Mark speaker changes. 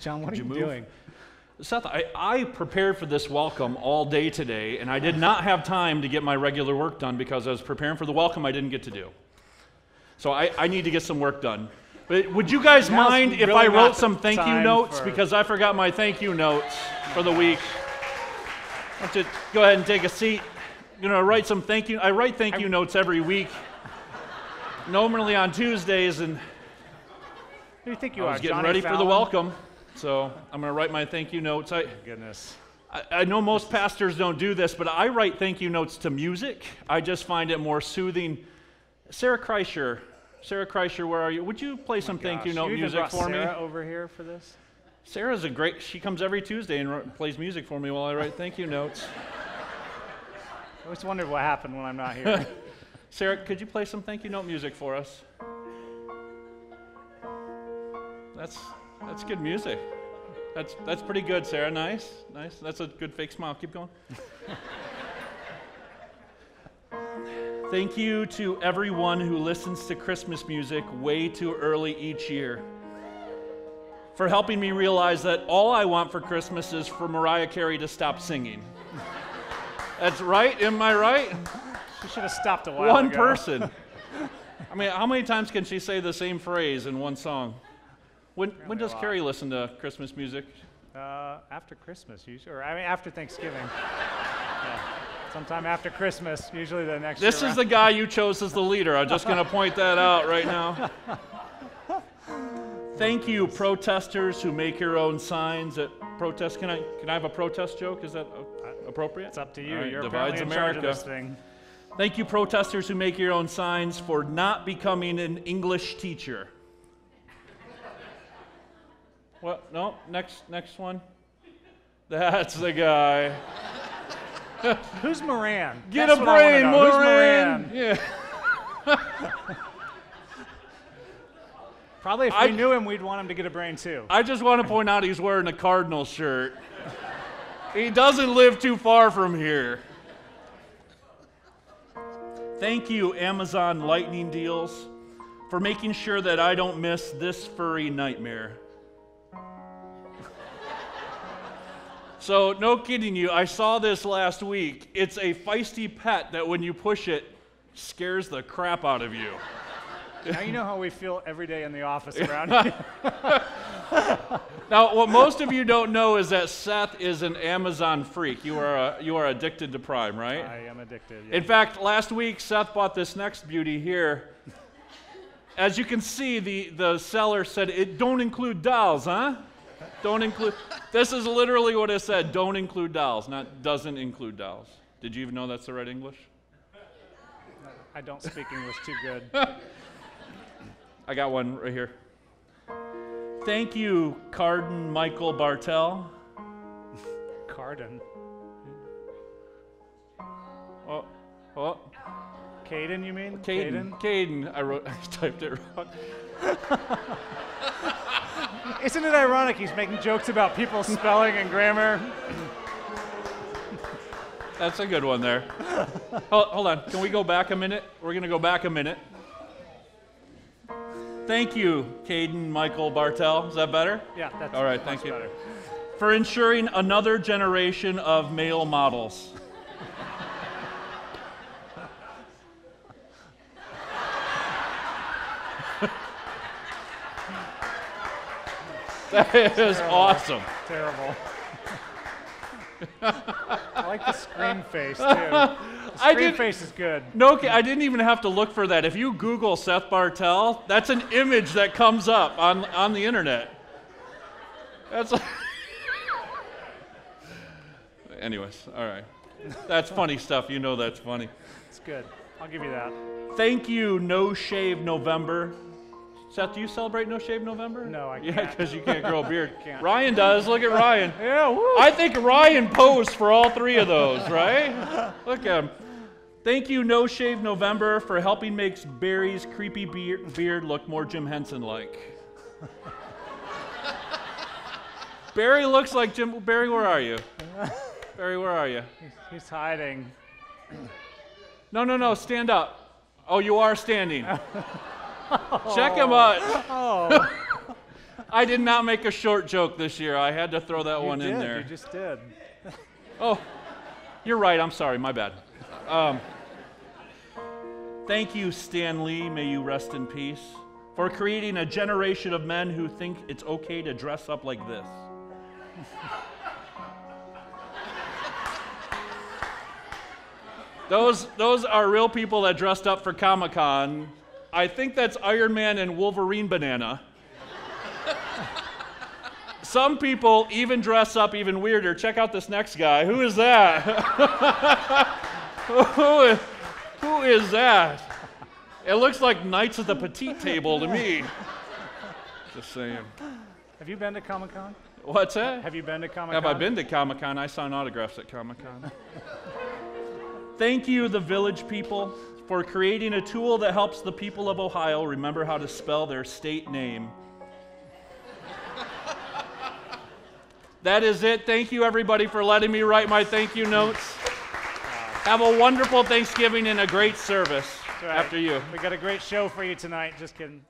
Speaker 1: John, what
Speaker 2: Did
Speaker 1: are
Speaker 2: you
Speaker 1: you, doing?
Speaker 2: Seth, I, I prepared for this welcome all day today, and I did not have time to get my regular work done because I was preparing for the welcome I didn't get to do. So I, I need to get some work done. But would you guys
Speaker 1: Now's
Speaker 2: mind if I wrote some thank you notes?
Speaker 1: for-
Speaker 2: Because I forgot my thank you notes for the week. Why don't you go ahead and take a seat? Going to write some thank you. I write thank you notes every week, normally on Tuesdays, and
Speaker 1: Who do you think you
Speaker 2: I
Speaker 1: are?
Speaker 2: was getting
Speaker 1: Johnny
Speaker 2: ready for the welcome. So I'm going to write my thank you notes. I,
Speaker 1: Goodness.
Speaker 2: I, I know most pastors don't do this, but I write thank you notes to music. I just find it more soothing. Sarah Kreischer, Sarah Kreischer, where are you? Would you play oh some thank you
Speaker 1: Gosh,
Speaker 2: note
Speaker 1: even
Speaker 2: music for
Speaker 1: Sarah
Speaker 2: me?
Speaker 1: over here for this?
Speaker 2: Sarah's a great. She comes every Tuesday and wr- plays music for me while I write thank you notes.
Speaker 1: I always wondered what happened when I'm not here.
Speaker 2: Sarah, could you play some thank you note music for us? That's that's good music. That's that's pretty good, Sarah. Nice, nice. That's a good fake smile. Keep going. Thank you to everyone who listens to Christmas music way too early each year. For helping me realize that all I want for Christmas is for Mariah Carey to stop singing. That's right, am I right?
Speaker 1: She should have stopped a while
Speaker 2: one
Speaker 1: ago.
Speaker 2: person. I mean, how many times can she say the same phrase in one song? When, when does. Carrie listen to Christmas music?
Speaker 1: Uh, after Christmas, usually, or I mean after Thanksgiving. yeah. Sometime after Christmas, usually the next.
Speaker 2: This is the guy you chose as the leader. I'm just going to point that out right now. Thank you, protesters who make your own signs at protest. Can I can I have a protest joke? Is that uh, appropriate?
Speaker 1: It's up to you.
Speaker 2: Right,
Speaker 1: You're
Speaker 2: divides
Speaker 1: apparently in charge of
Speaker 2: America.
Speaker 1: this thing.
Speaker 2: Thank you, protesters who make your own signs, for not becoming an English teacher. What? No. Next. Next one. That's the guy.
Speaker 1: Who's Moran?
Speaker 2: Get
Speaker 1: That's
Speaker 2: a
Speaker 1: I
Speaker 2: brain, Moran.
Speaker 1: Moran?
Speaker 2: Yeah.
Speaker 1: Probably if
Speaker 2: I-
Speaker 1: we knew him, we'd want him to get a brain too.
Speaker 2: I just want to point out he's wearing a Cardinal shirt. He doesn't live too far from here. Thank you, Amazon Lightning Deals, for making sure that I don't miss this furry nightmare. So, no kidding you, I saw this last week. It's a feisty pet that when you push it, scares the crap out of you.
Speaker 1: now you know how we feel every day in the office around here.
Speaker 2: Now, what most of you don't know is that Seth is an Amazon freak. You are, a, you are addicted to Prime, right?
Speaker 1: I am addicted. yeah.
Speaker 2: In fact, last week, Seth bought this next beauty here. As you can see, the, the seller said, it don't include dolls, huh? Don't include. This is literally what it said don't include dolls, not doesn't include dolls. Did you even know that's the right English?
Speaker 1: I don't speak English too good.
Speaker 2: I got one right here. Thank you, Carden Michael Bartel.
Speaker 1: Carden.
Speaker 2: Oh, oh.
Speaker 1: Caden, you mean?
Speaker 2: Caden. Caden. I wrote. I typed it wrong.
Speaker 1: Isn't it ironic he's making jokes about people's spelling and grammar?
Speaker 2: That's a good one there. hold, hold on. Can we go back a minute? We're gonna go back a minute. Thank you, Caden Michael Bartel. Is that better?
Speaker 1: Yeah, that's
Speaker 2: All right, thank you.
Speaker 1: better.
Speaker 2: For ensuring another generation of male models. that is awesome.
Speaker 1: Terrible. I like the screen face too. The
Speaker 2: I
Speaker 1: face is good.
Speaker 2: No, I didn't even have to look for that. If you Google Seth Bartel, that's an image that comes up on, on the internet. That's. Anyways, all right. That's funny stuff. You know that's funny.
Speaker 1: It's good. I'll give you that.
Speaker 2: Thank you, No Shave November. Seth, do you celebrate No Shave November?
Speaker 1: No, I can't.
Speaker 2: Yeah, because you can't grow a beard.
Speaker 1: Can't.
Speaker 2: Ryan does. Look at Ryan.
Speaker 1: Yeah, woo.
Speaker 2: I think Ryan posed for all three of those, right? Look at him. Thank you, No Shave November, for helping make Barry's creepy beard, beard look more Jim Henson like. Barry looks like Jim. Barry, where are you? Barry, where are you?
Speaker 1: He's hiding.
Speaker 2: No, no, no, stand up. Oh, you are standing. Check him out.
Speaker 1: Oh,
Speaker 2: I did not make a short joke this year. I had to throw that
Speaker 1: You
Speaker 2: one
Speaker 1: did.
Speaker 2: in there.
Speaker 1: You just did.
Speaker 2: Oh, you're right. I'm sorry. My bad. Um, thank you, Stan Lee. May you rest in peace. For creating a generation of men who think it's okay to dress up like this. those, those are real people that dressed up for Comic Con. I think that's Iron Man and Wolverine Banana. Some people even dress up even weirder. Check out this next guy. Who is that? who, is, who is that? It looks like Knights of the Petite Table to me. Just saying.
Speaker 1: Have you been to Comic Con?
Speaker 2: What's that?
Speaker 1: Have you been to Comic Con?
Speaker 2: Have I been to Comic Con? I sign autographs at Comic Con. Thank you, the village people, for creating a tool that helps the people of Ohio remember how to spell their state name. that is it. Thank you, everybody, for letting me write my thank you notes. Have a wonderful Thanksgiving and a great service
Speaker 1: right.
Speaker 2: after you.
Speaker 1: We got a great show for you tonight. Just kidding.